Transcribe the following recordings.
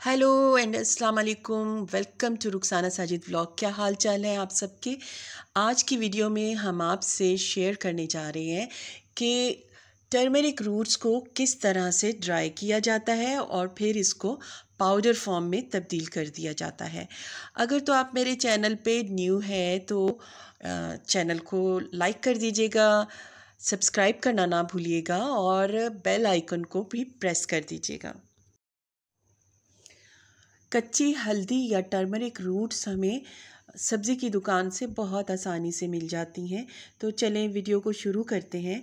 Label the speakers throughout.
Speaker 1: Hello and अस्सलाम वालेकुम। Welcome to Rukhsana Sajid blog क्या हाल चाल है आप सबके? आज की वीडियो में हम आपसे शेयर करने जा रहे हैं कि टर्मेरिक रूट्स को किस तरह से ड्राई किया जाता है और फिर इसको पाउडर फॉर्म में तब्दील कर दिया जाता है। अगर तो आप मेरे चैनल पे न्यू है तो चैनल को लाइक कर दीजिएगा, सब्सक्राइब करना ना भूलिएगा और बेल आइकन को भी प्रेस कर दीजिएगा। कच्ची, हल्दी या टर्मरिक रूट्स हमें सब्ज़ी की दुकान से बहुत आसानी से मिल जाती हैं। तो चलें, वीडियो को शुरू करते हैं।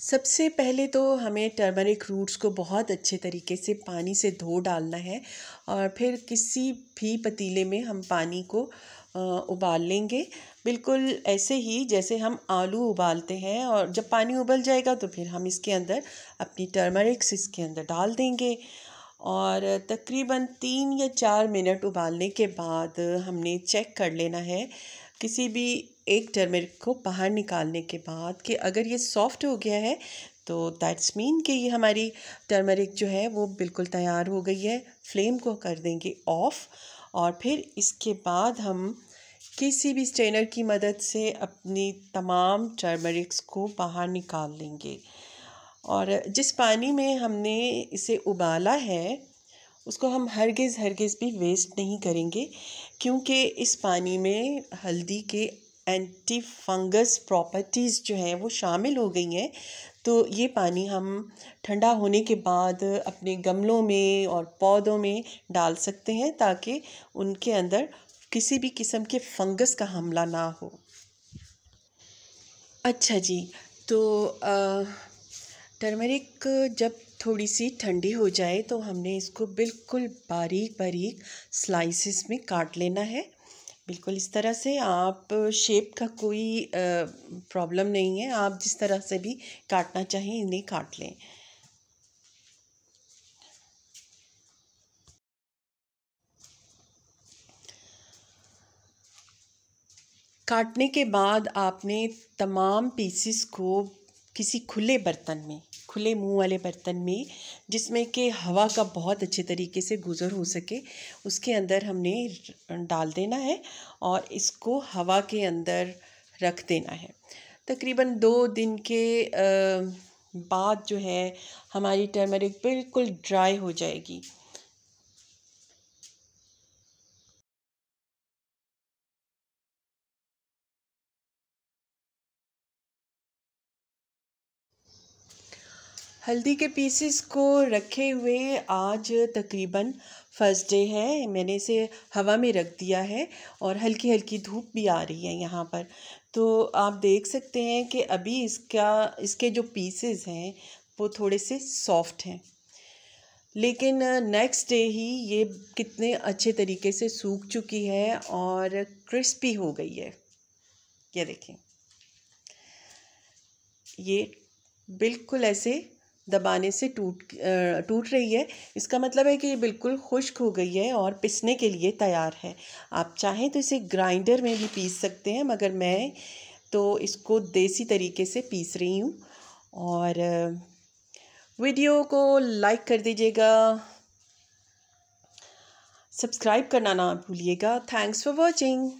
Speaker 1: सबसे पहले तो हमें टर्मरिक रूट्स को बहुत अच्छे तरीके से पानी से धो डालना है और फिर किसी भी पतीले में हम पानी को उबाल लेंगे। बिल्कुल ऐसे ही जैसे हम आलू उबालते हैं और जब पानी उबल जाएगा तो फिर हम इसके अंदर अपनी टर्मरिक्स इसके अंदर डाल देंगे। और तकरीबन तीन या चार मिनट उबालने के बाद हमने चेक कर लेना है किसी भी एक टर्मरिक को बाहर निकालने के बाद कि अगर ये सॉफ्ट हो गया है तो दैट्स मीन कि ये हमारी टर्मरिक जो है वो बिल्कुल तैयार हो गई है, फ्लेम को कर देंगे ऑफ़ और फिर इसके बाद हम किसी भी स्ट्रेनर की मदद से अपनी तमाम टर्मरिक्स को बाहर निकाल लेंगे। और जिस पानी में हमने इसे उबाला है उसको हम हरगिज़ हरगिज़ भी वेस्ट नहीं करेंगे क्योंकि इस पानी में हल्दी के एंटी फंगस प्रॉपर्टीज़ जो हैं वो शामिल हो गई हैं। तो ये पानी हम ठंडा होने के बाद अपने गमलों में और पौधों में डाल सकते हैं ताकि उनके अंदर किसी भी किस्म के फंगस का हमला ना हो। अच्छा जी तो आ, टर्मरिक जब थोड़ी सी ठंडी हो जाए तो हमने इसको बिल्कुल बारीक बारीक स्लाइसिस में काट लेना है। बिल्कुल इस तरह से आप शेप का कोई प्रॉब्लम नहीं है। आप जिस तरह से भी काटना चाहें इन्हें काट लें। काटने के बाद आपने तमाम पीसेस को किसी खुले बर्तन में, खुले मुँह वाले बर्तन में, जिसमें कि हवा का बहुत अच्छे तरीके से गुज़र हो सके, उसके अंदर हमने डाल देना है और इसको हवा के अंदर रख देना है। तकरीबन दो दिन के बाद जो है, हमारी टर्मरिक बिल्कुल ड्राई हो जाएगी। हल्दी के पीसेस को रखे हुए आज तकरीबन फ़र्स्ट डे है। मैंने इसे हवा में रख दिया है और हल्की हल्की धूप भी आ रही है यहाँ पर। तो आप देख सकते हैं कि अभी इसका, इसके जो पीसेस हैं, वो थोड़े से सॉफ्ट हैं। लेकिन नेक्स्ट डे ही ये कितने अच्छे तरीके से सूख चुकी है और क्रिस्पी हो गई है। ये देखें। ये बिल्कुल ऐसे दबाने से टूट टूट रही है। इसका मतलब है कि ये बिल्कुल खुश्क हो गई है और पिसने के लिए तैयार है। आप चाहें तो इसे ग्राइंडर में भी पीस सकते हैं, मगर मैं तो इसको देसी तरीके से पीस रही हूँ। और वीडियो को लाइक कर दीजिएगा। सब्सक्राइब करना ना भूलिएगा। Thanks for watching.